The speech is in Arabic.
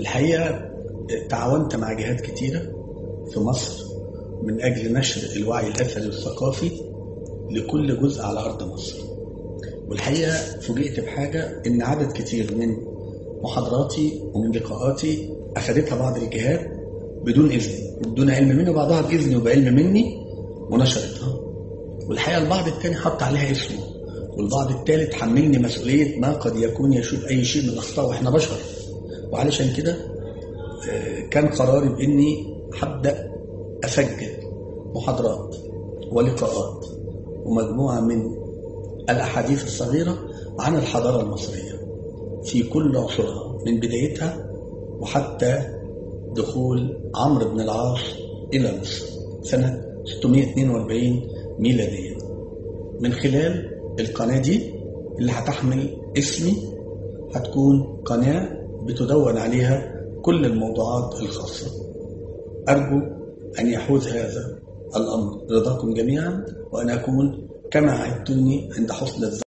الحقيقة تعاونت مع جهات كتيرة في مصر من أجل نشر الوعي الأثري والثقافي لكل جزء على أرض مصر. والحقيقة فوجئت بحاجة إن عدد كتير من محاضراتي ومن لقاءاتي أخذتها بعض الجهات بدون إذني بدون علم مني وبعضها بإذني وبعلم مني ونشرتها. والحقيقة البعض التاني حط عليها اسمه. والبعض الثالث حملني مسؤولية ما قد يكون يشوف أي شيء من الأخطاء وإحنا بشر. وعلشان كده كان قراري بإني هبدأ أسجل محاضرات ولقاءات ومجموعة من الأحاديث الصغيرة عن الحضارة المصرية في كل عصورها من بدايتها وحتى دخول عمرو بن العاص إلى مصر سنة 642 ميلادية. من خلال القناة دي اللي هتحمل اسمي هتكون قناة بتدون عليها كل الموضوعات الخاصة. أرجو أن يحوز هذا الأمر. رضاكم جميعا وأن أكون كما عدتوني عند حسن الظن.